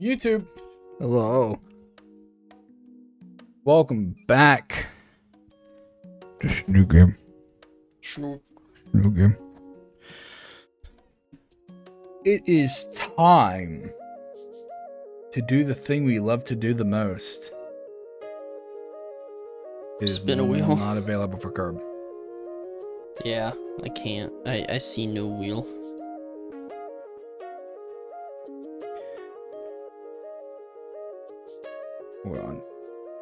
YouTube. Hello. Welcome back. Just new game. Snoot. New game. It is time to do the thing we love to do the most. It is Spin a wheel. Not available for Kerb. Yeah, I can't. I, I see no wheel.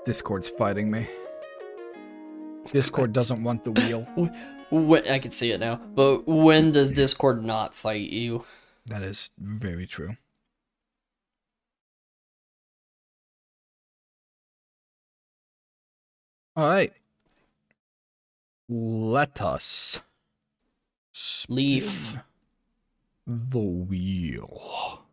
Discord's fighting me. Discord doesn't want the wheel. Wh- I can see it now. But when does Discord not fight you? That is very true. All right. Let us spin the wheel.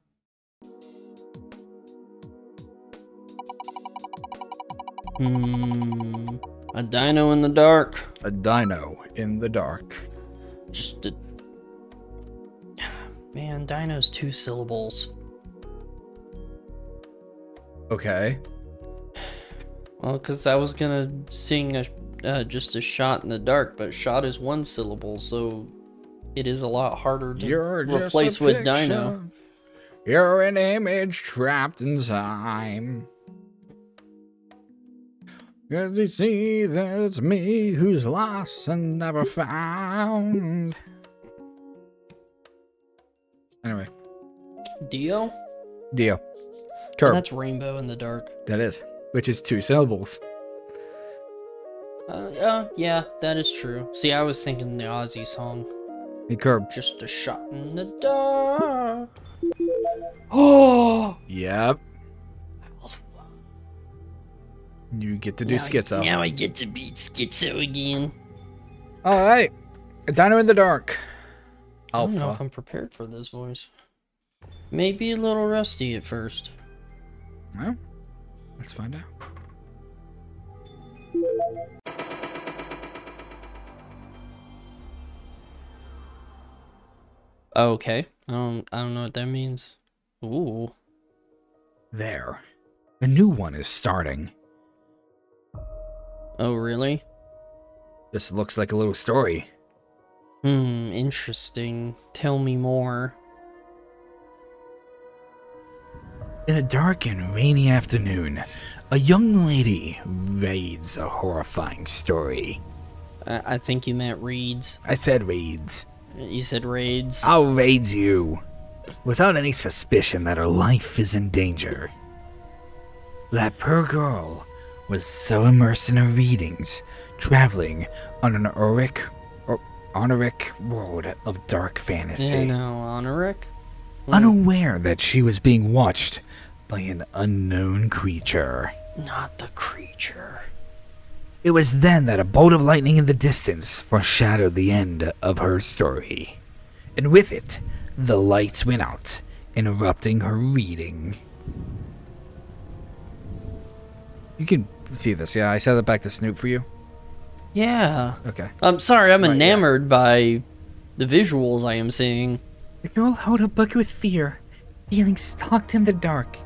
Hmm. A dino in the dark. A dino in the dark. Just a. Man, dino's two syllables. Okay. Well, because I was gonna sing a, uh, just a shot in the dark, but shot is one syllable, so it is a lot harder to You're replace with dino. You're an image trapped in time. Cause you see that it's me who's lost and never found. Anyway, Dio? Dio. Oh, that's rainbow in the dark. That is. Which is two syllables. Uh, uh, yeah, that is true. See, I was thinking the Ozzy song. Hey, Kerb. Just a shot in the dark. Oh! Yep. You get to do Now I- schizo. Now I get to be schizo again. Alright. A dino in the dark. I don't know if Alpha. I'm prepared for this voice. Maybe a little rusty at first. Well, let's find out. Okay. I don't, I don't know what that means. Ooh. There. A new one is starting. Oh, really? This looks like a little story. Hmm, interesting. Tell me more. In a dark and rainy afternoon, a young lady reads a horrifying story. I, I think you meant reads. I said reads. You said raids. I'll raid you. Without any suspicion that her life is in danger. That poor girl was so immersed in her readings, traveling on an auric, or honoric world of dark fantasy. Yeah, no, Honoric? unaware that she was being watched by an unknown creature. Not the creature. It was then that a bolt of lightning in the distance foreshadowed the end of her story. And with it, the lights went out, interrupting her reading. You can see this, yeah? I sent it back to Snoop for you? Yeah. Okay. I'm sorry, I'm Right, yeah. enamored by the visuals I am seeing. The girl held a book with fear, feeling stalked in the dark.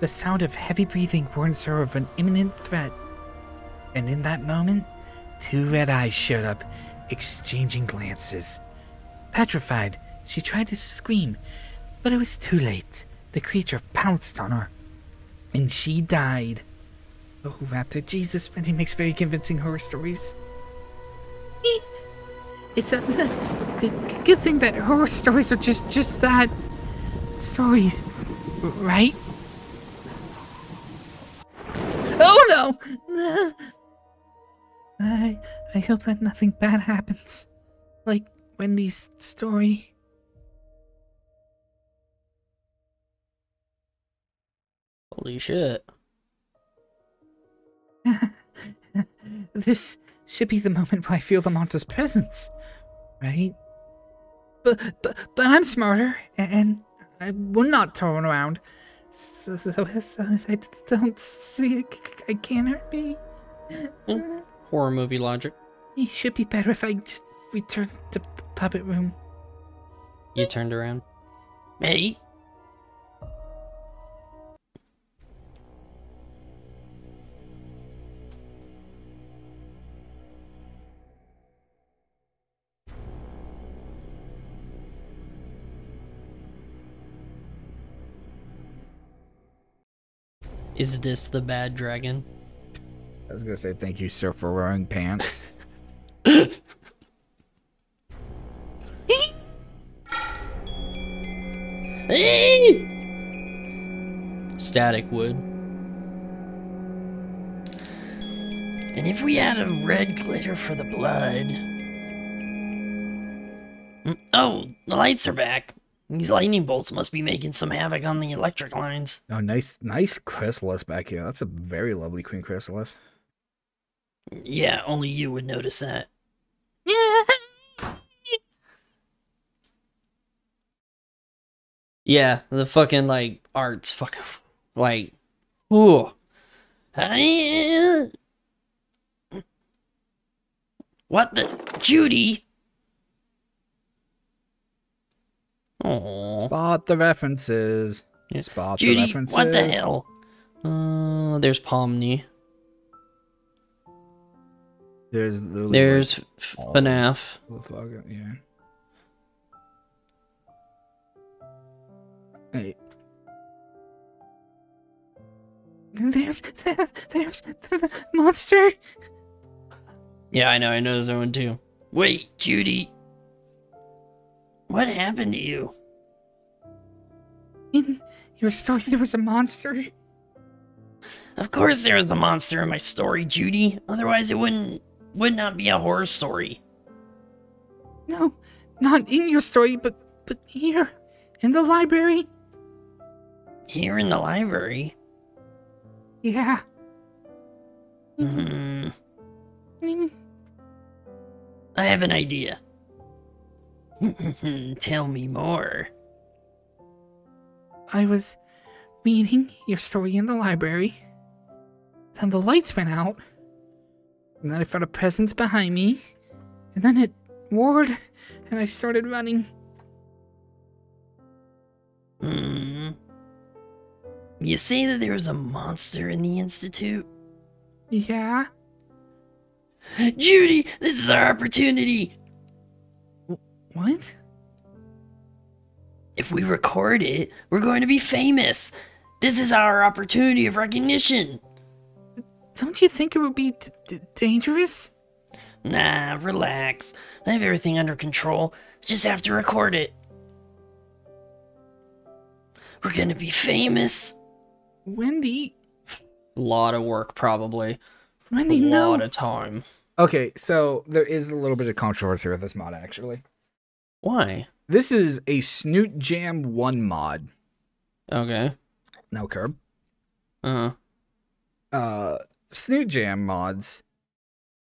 The sound of heavy breathing warns her of an imminent threat. And in that moment, two red eyes showed up, exchanging glances. Petrified, she tried to scream, but it was too late. The creature pounced on her, and she died. Oh, Raptor, Jesus, but he makes very convincing horror stories. It's a, a good, good thing that horror stories are just just that stories, right? Oh no! I I hope that nothing bad happens, like Wendy's story. Holy shit. This should be the moment where I feel the monster's presence, right? But but but I'm smarter, and I will not turn around. So, so, so if I don't see it, it can't hurt me. Hmm. Horror movie logic. It should be better if I just return to the puppet room. You turned around. Hey? Is this the bad dragon? I was gonna say thank you, sir, for wearing pants. Static wood. And if we add a red glitter for the blood. Mm, Oh, the lights are back. These lightning bolts must be making some havoc on the electric lines. oh, nice, nice chrysalis back here. That's a very lovely queen chrysalis. Yeah, only you would notice that. Yeah, the fucking like art's fucking like ooh. What the? Judy? Oh. Spot the references. Yeah. Spot the Judy, references. what the hell? Uh, there's Pomni. There's literally There's FNAF. like, the fucking- yeah. Hey. There's there's, there's the monster. Yeah, I know. I know there's one too. Wait, Judy. What happened to you? In your story, there was a monster. Of course there was a monster in my story, Judy. Otherwise it wouldn't would not be a horror story. No, not in your story, but but here, in the library. Here in the library. Yeah. Hmm. Mm, I have an idea. Tell me more. I was reading your story in the library. Then the lights went out. And then I felt a presence behind me. And then it roared, and I started running. Hmm. You say that there was a monster in the Institute? Yeah? Judy, this is our opportunity. What? If we record it, we're going to be famous. This is our opportunity of recognition. Don't you think it would be d- d- dangerous? Nah, relax. I have everything under control. Just have to record it. We're gonna be famous. Wendy. A lot of work, probably. A Wendy, no. lot of time. Okay, so there is a little bit of controversy with this mod, actually. Why? This is a Snoot Jam 1 mod. Okay. No Kerb. Uh huh. uh Snoot Jam mods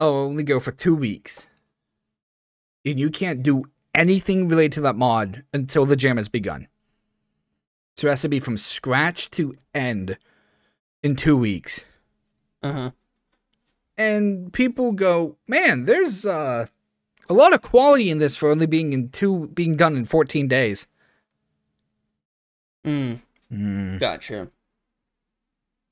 only go for two weeks. And you can't do anything related to that mod until the jam has begun. So it has to be from scratch to end in two weeks. Uh huh. And people go, man, there's uh, a lot of quality in this for only being in two being done in 14 days. Mm. Hmm. Gotcha.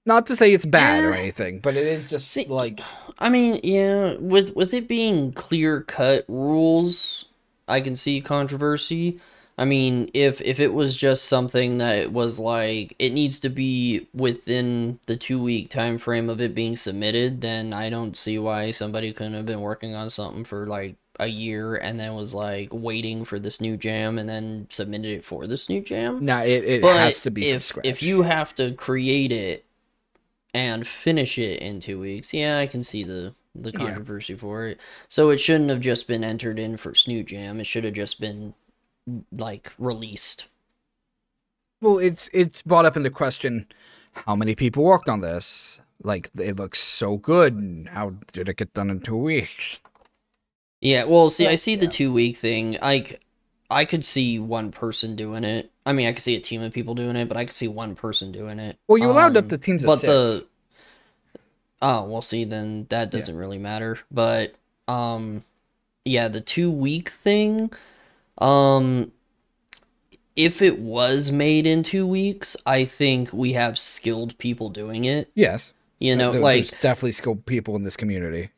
Not to say it's bad or Eh. anything, but it is just See- like I mean, yeah, with with it being clear cut rules, I can see controversy. I mean, if if it was just something that it was like it needs to be within the two week time frame of it being submitted, then I don't see why somebody couldn't have been working on something for like a year and then was like waiting for this new jam and then submitted it for this new jam. nah, it, it But has to be if if you have to create it and finish it in two weeks, yeah, I can see the the Yeah. controversy for it. So it shouldn't have just been entered in for Snoot Jam. It should have just been like released. Well, it's it's brought up in the question how many people worked on this. Like it looks so good. How did it get done in two weeks? Yeah, well, see, I see the two week thing. Like, I could see one person doing it. I mean, I could see a team of people doing it, but I could see one person doing it. Well, you allowed up Um, to teams of but six. the oh we'll see then that doesn't really matter but um yeah the two week thing um if it was made in two weeks i think we have skilled people doing it yes, you know there- like there's definitely skilled people in this community.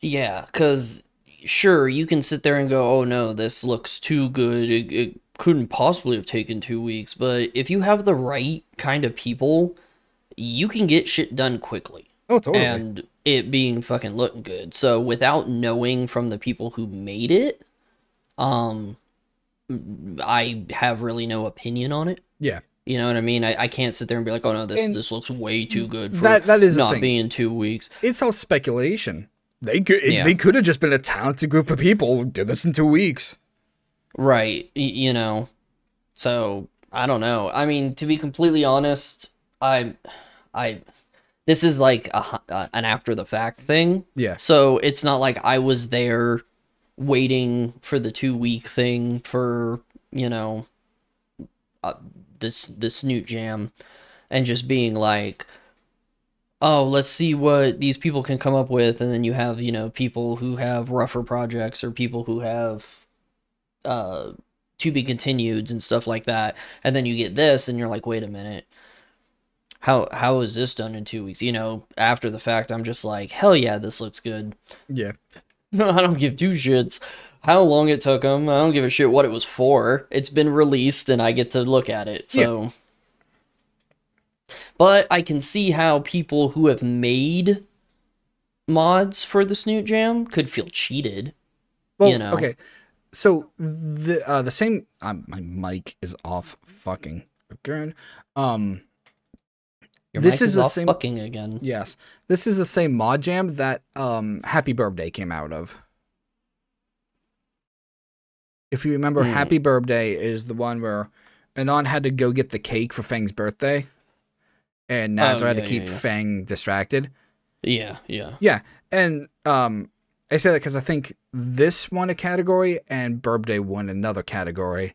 yeah because sure you can sit there and go oh no this looks too good it, it couldn't possibly have taken two weeks but if you have the right kind of people you can get shit done quickly Oh, totally. and it being fucking looking good. So without knowing from the people who made it, um, I have really no opinion on it. yeah. You know what I mean? I, I can't sit there and be like, oh no, this And this looks way too good for that- that is not being two weeks. It's all speculation. They could Yeah. they could have just been a talented group of people who did this in two weeks. Right. y- You know, so I don't know. I mean, to be completely honest, I, I, this is like a, uh, an after the fact thing. Yeah. So it's not like I was there waiting for the two week thing for, you know, uh, this, this Snoot Jam and just being like, oh, let's see what these people can come up with. And then you have, you know, people who have rougher projects or people who have, uh, to be continueds and stuff like that. And then you get this and you're like, wait a minute. How how is this done in two weeks? You know, after the fact, I'm just like, hell yeah, this looks good. Yeah. No, I don't give two shits how long it took them. I don't give a shit what it was for. It's been released and I get to look at it. So But I can see how people who have made mods for the Snoot Jam could feel cheated. Well, You know. okay. So the uh, the same um, my mic is off fucking again. Um Your This mic is the off same- fucking again. yes. This is the same mod jam that um Happy Birthday came out of. If you remember, Hmm. Happy Birthday is the one where Anon had to go get the cake for Fang's birthday, and Naser had Oh, yeah, to keep yeah, yeah. Fang distracted. Yeah, yeah. Yeah, and um, I say that because I think this won a category and Birthday won another category,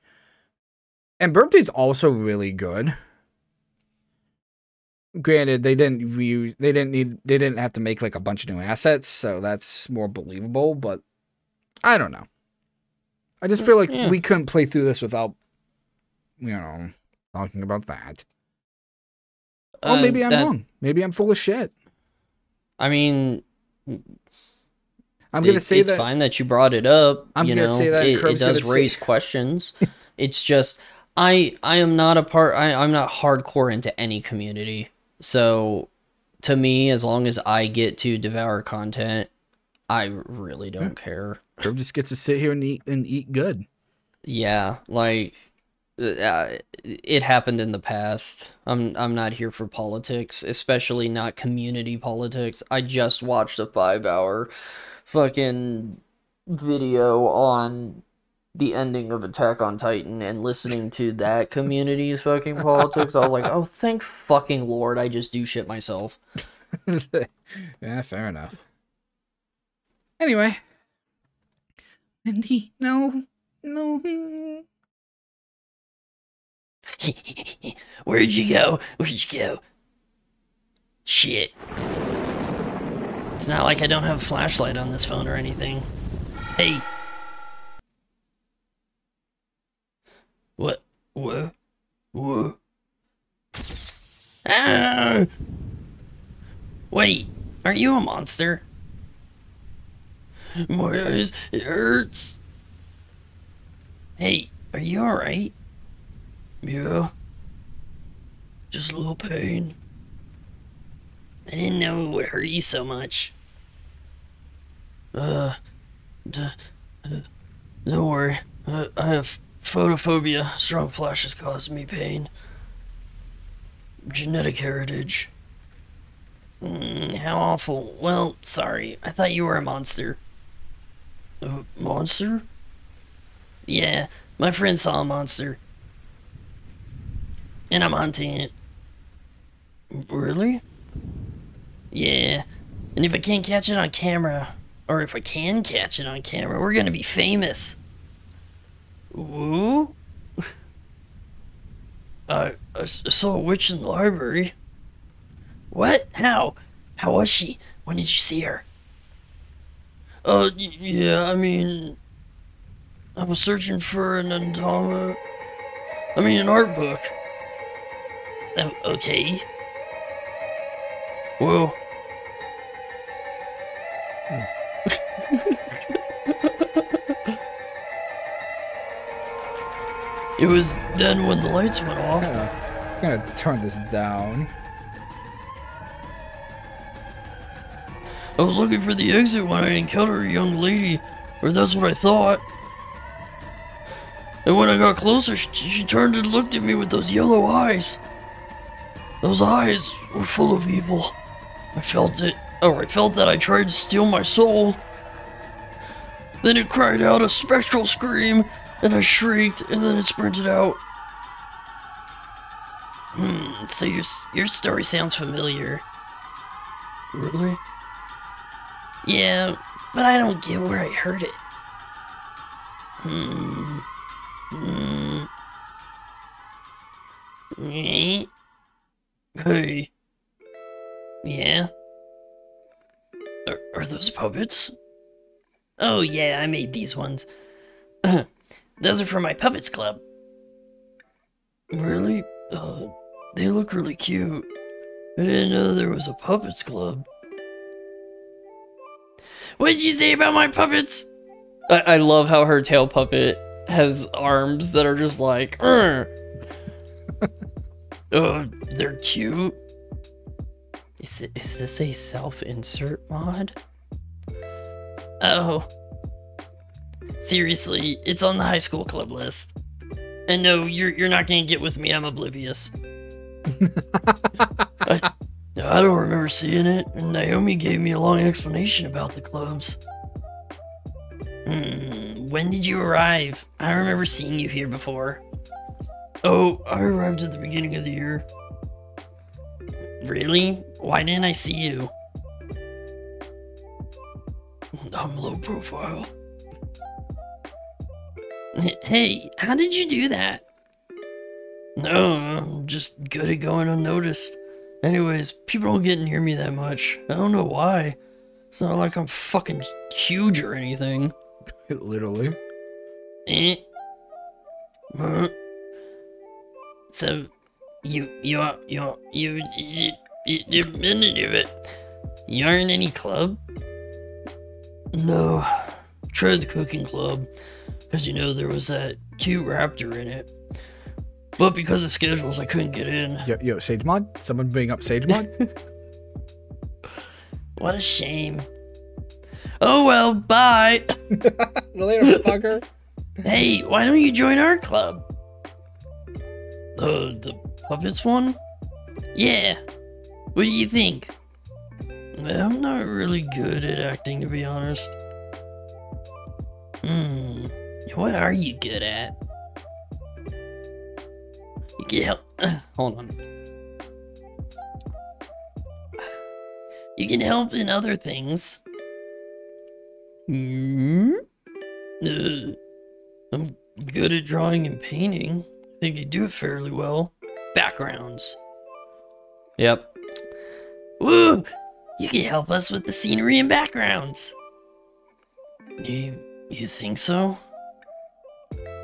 and Birthday's also really good. Granted, they didn't reuse, they didn't need, they didn't have to make like a bunch of new assets, so that's more believable. But I don't know. I just feel like Yeah. we couldn't play through this without, you know, talking about that. Oh, maybe I'm that- wrong. Maybe I'm full of shit. I mean, I'm gonna it- say it's that. fine that you brought it up. I'm you gonna know, say that, it, it does gonna say- raise questions. it's just I I am not a part. I I'm not hardcore into any community. So to me, as long as I get to devour content, I really don't care. Kerb just gets to sit here and eat and eat good. Yeah, like uh, it happened in the past. I'm I'm not here for politics, especially not community politics. I just watched a 5-hour fucking video on the ending of Attack on Titan and listening to that community's fucking politics. I was like, "Oh, thank fucking lord, I just do shit myself." yeah, fair enough. Anyway. Wendy, no, no. Where'd you go? Where'd you go? Shit. It's not like I don't have a flashlight on this phone or anything. Hey. What? What? What? Ah! Wait, are you a monster? My eyes, it hurts. Hey, are you alright? Yeah. Just a little pain. I didn't know it would hurt you so much. Uh, d- uh, don't worry. I, I have photophobia. Strong flashes cause me pain. Genetic heritage. Mm, how awful. Well, sorry. I thought you were a monster. A monster? Yeah, my friend saw a monster. And I'm hunting it. Really? Yeah. And if I can't catch it on camera, or if I can catch it on camera, we're gonna be famous. Ooh? I, I s- saw a witch in the library. What? How? How was she? When did you see her? Uh, yeah, I mean, I was searching for an Andama. I mean, an art book. Um, okay. Whoa. it was then when the lights went off. I'm gonna, I'm gonna turn this down. I was looking for the exit when I encountered a young lady, or that's what I thought. And when I got closer, she, she turned and looked at me with those yellow eyes. Those eyes were full of evil. I felt it, or I felt that I tried to steal my soul. Then it cried out a spectral scream, and I shrieked, and then it sprinted out. Hmm, so your, your story sounds familiar. Really? Yeah, but I don't get where I heard it. Hmm. Hmm. Hey. Yeah? Are, are those puppets? Oh, yeah, I made these ones. those are for my Puppets Club. Really? Uh, they look really cute. I didn't know there was a Puppets Club. What did you say about my puppets? I, I love how her tail puppet has arms that are just like, "Arr." Uh, they're cute. is, it, is this a self-insert mod? Oh. Seriously, it's on the high school club list. And no, you're you're not gonna get with me. I'm oblivious. I, I don't remember seeing it. and Naomi gave me a long explanation about the clubs. Hmm. When did you arrive? I remember seeing you here before. Oh, I arrived at the beginning of the year. Really? Why didn't I see you? I'm low profile. Hey, how did you do that? No, I'm just good at going unnoticed. Anyways, people don't get near me that much. I don't know why. It's not like I'm fucking huge or anything. Literally. Eh? Huh? So, you, you, are- you, are- you, you, you, you, you, you aren't in any club? No. Tried the cooking club, because you know there was that cute raptor in it. But because of schedules, I couldn't get in. Yo, yo, Sage Mod? Someone bring up Sage Mod? What a shame. Oh well, bye. Later, fucker. Hey, why don't you join our club? Uh, the puppets one? Yeah. What do you think? I'm not really good at acting, to be honest. Hmm. What are you good at? You can help. Hold on. You can help in other things. Hmm? Uh, I'm good at drawing and painting. I think I do it fairly well. Backgrounds. Yep. Woo! You can help us with the scenery and backgrounds. You you think so?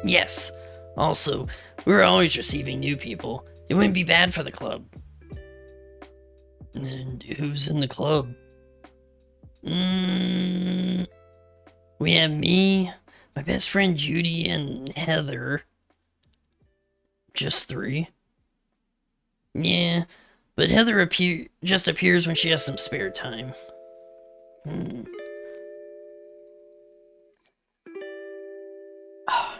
Yes. Also, we're always receiving new people. It wouldn't be bad for the club. And who's in the club? Mm, we have me, my best friend Judy, and Heather. Just three. Yeah, but Heather appear just appears when she has some spare time. Hmm.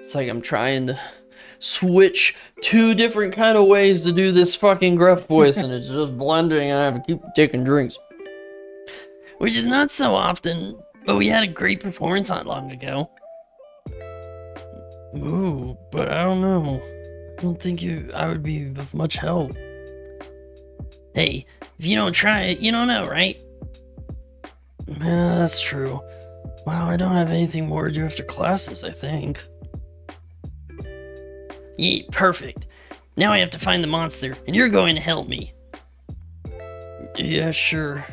It's like I'm trying to switch two different kind of ways to do this fucking gruff voice, and it's just blending, and I have to keep taking drinks. Which is not so often, but we had a great performance not long ago. Ooh, but I don't know. I don't think you I would be of much help. Hey, if you don't try it, you don't know, right? Yeah, that's true. Well, I don't have anything more to do after classes, I think. Yeah, perfect. Now I have to find the monster, and you're going to help me. Yeah, sure.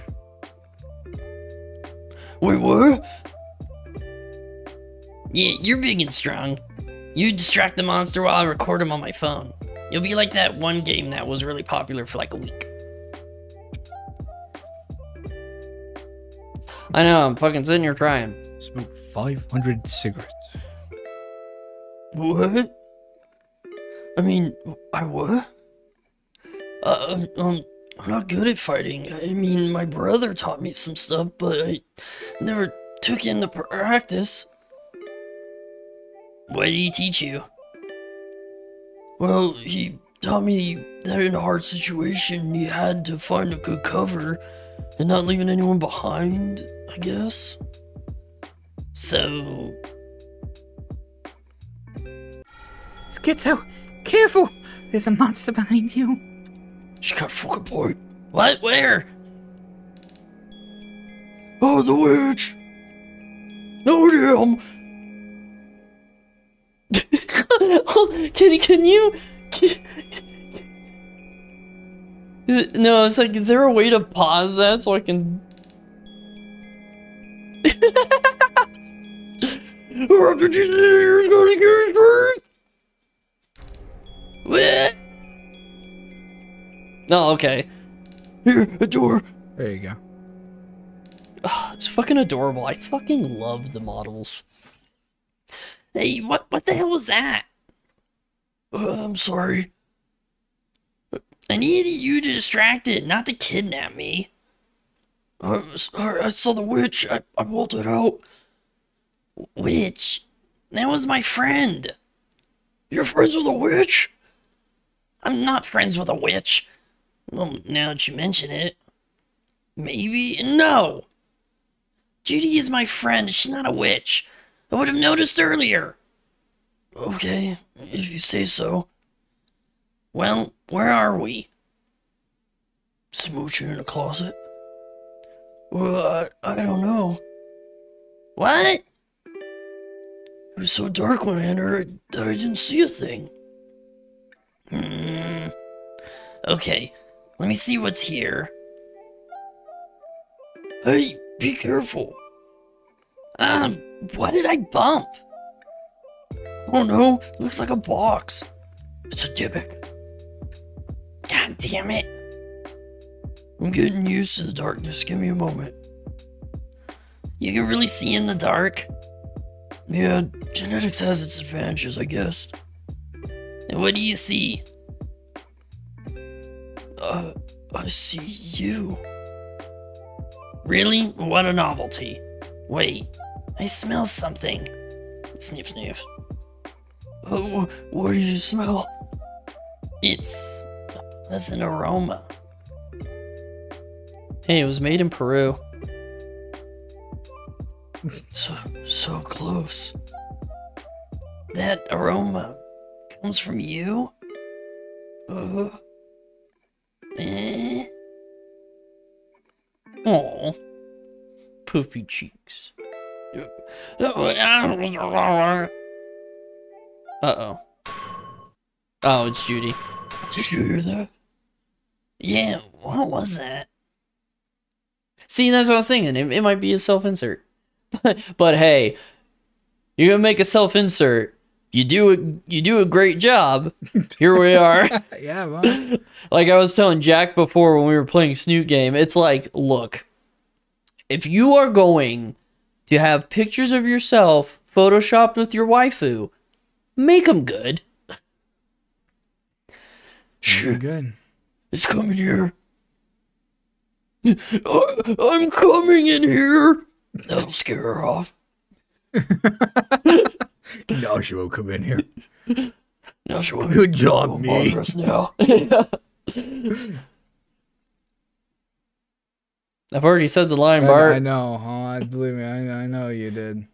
Wait, what? Yeah, you're big and strong. You distract the monster while I record him on my phone. You'll be like that one game that was really popular for like a week. I know, I'm fucking sitting here trying. Smoke 500 cigarettes. What? I mean, I what? Uh, um, I'm not good at fighting. I mean, my brother taught me some stuff, but I never took it into practice. What did he teach you? Well, he taught me that in a hard situation, you had to find a good cover and not leaving anyone behind, I guess. So, Schizo, careful! There's a monster behind you. she got a fucking point. What? Where? Oh, the witch! No, damn! can can you? Is it, no, it's like, is there a way to pause that so I can? RPG's gonna get straight! What? No, okay. Here, a door. There you go. Ah, It's fucking adorable. I fucking love the models. Hey, what what the hell was that? Uh, I'm sorry. I needed you to distract it, not to kidnap me. I'm sorry, I saw the witch. I, I bolted out. Witch? That was my friend. You're friends with a witch? I'm not friends with a witch. Well, now that you mention it. Maybe? No! Judy is my friend. She's not a witch. I would have noticed earlier. Okay, if you say so. Well, where are we? Smooching in a closet? Well, I, I don't know. What? It was so dark when I entered that I didn't see a thing. Hmm. Okay, let me see what's here. Hey, be careful. Um, what did I bump? Oh no, looks like a box. It's a Dybbuk. God damn it. I'm getting used to the darkness. Give me a moment. You can really see in the dark? Yeah, genetics has its advantages, I guess. And what do you see? Uh, I see you. Really? What a novelty. Wait, I smell something. Sniff, sniff. Oh, what do you smell? It's a pleasant aroma. Hey, it was made in Peru. So, so close. That aroma comes from you? Uh, eh? Oh, poofy cheeks. Uh oh. Oh, it's Judy. Did you hear that? Yeah, what was that? See, that's what I was thinking. It, it might be a self-insert. but hey, you're gonna make a self-insert. You do a, you do a great job. Here we are. yeah, man. like I was telling Jak before when we were playing Snoot Game, it's like, look, if you are going to have pictures of yourself photoshopped with your waifu, make them good. Pretty good. It's coming here. I- I'm coming in here. That'll scare her off. No, she won't come in here. Now she won't Good job, me. us now. I've already said the line, Bart. I know. Oh, I believe me. I, I know you did.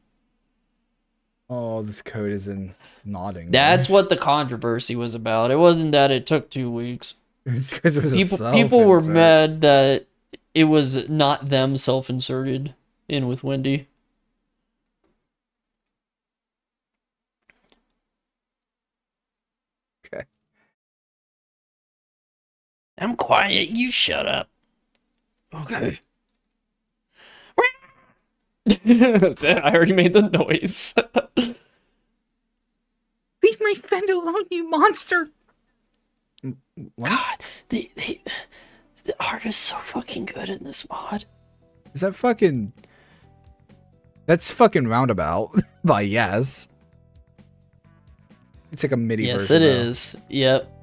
Oh, this code is in nodding. That's what the controversy was about. It wasn't that it took two weeks. It's 'cause it was a People people were mad that it was not them self-inserted in with Wendy. Okay. I'm quiet. You shut up. Okay. I already made the noise. Leave my friend alone, you monster! What? God, they, they, the art is so fucking good in this mod. Is that fucking? That's fucking roundabout by yes. It's like a MIDI yes, version. it though. is. Yep.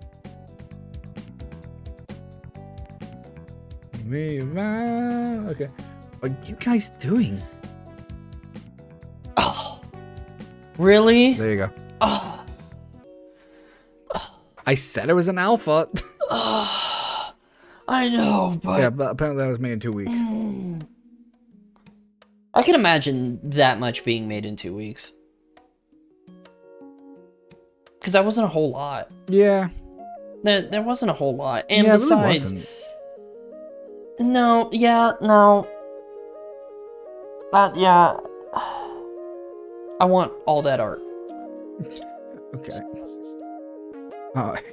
me around. Okay. What are you guys doing? Really? There you go. Oh, I said it was an alpha. oh, I know, but yeah, but apparently that was made in two weeks. I can imagine that much being made in two weeks. Because that wasn't a whole lot. Yeah. There, there wasn't a whole lot. And yeah, really besides, wasn't. no, yeah, no. Uh, yeah. I want all that art. Okay. Alright.